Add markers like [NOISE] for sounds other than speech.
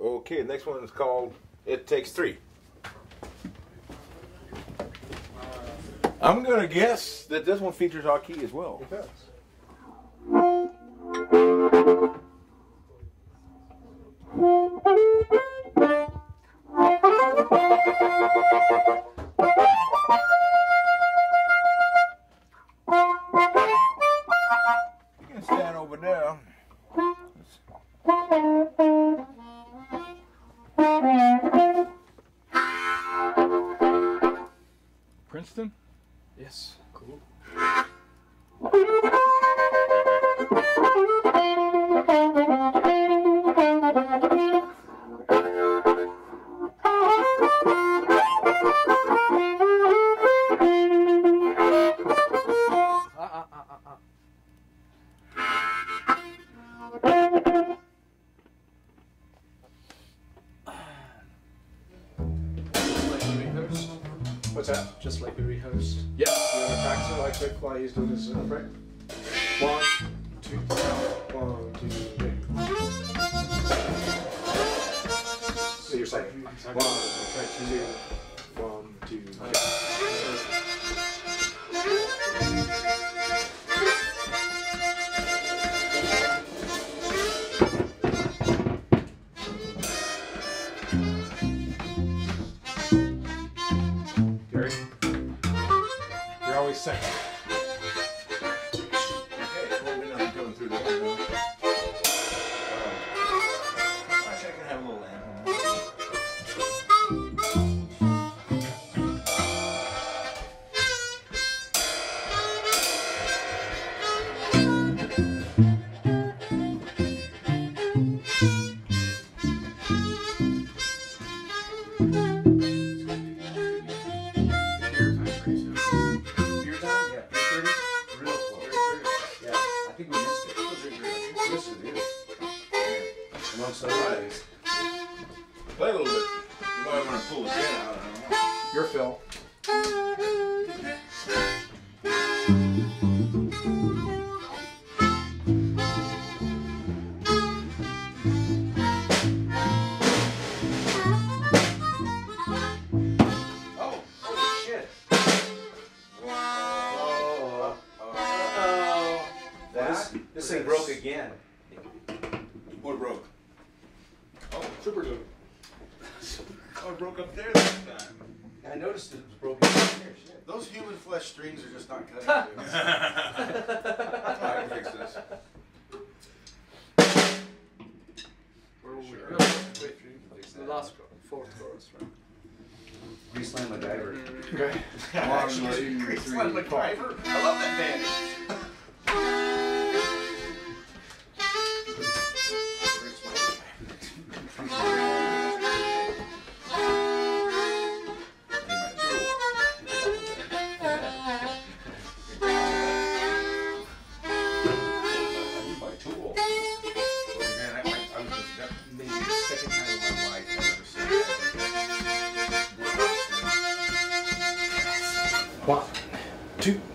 Okay, next one is called It Takes Three. I'm gonna guess that this one features Aki as well. It does. What's that? Just like we rehearsed. Yeah. You want to practice it like quick while he's doing his uh, break? One, two, one, two, three. So you're saying one, two, one, two, three. Always second. Play a little bit. You might want to pull the pin out. I don't know. You're Phil. Oh, holy shit. Whoa. Uh-oh. This, this thing broke again. Broke up there this time. I noticed it was broken here. Shit. Those human flesh strings are just not cutting. dude. [LAUGHS] I can fix this. Where were we? Sure. No, wait, Fix the last chorus, fourth chorus, right? Greaseland MacGyver. Okay. Actually, Graceland McIver. I love that band. two.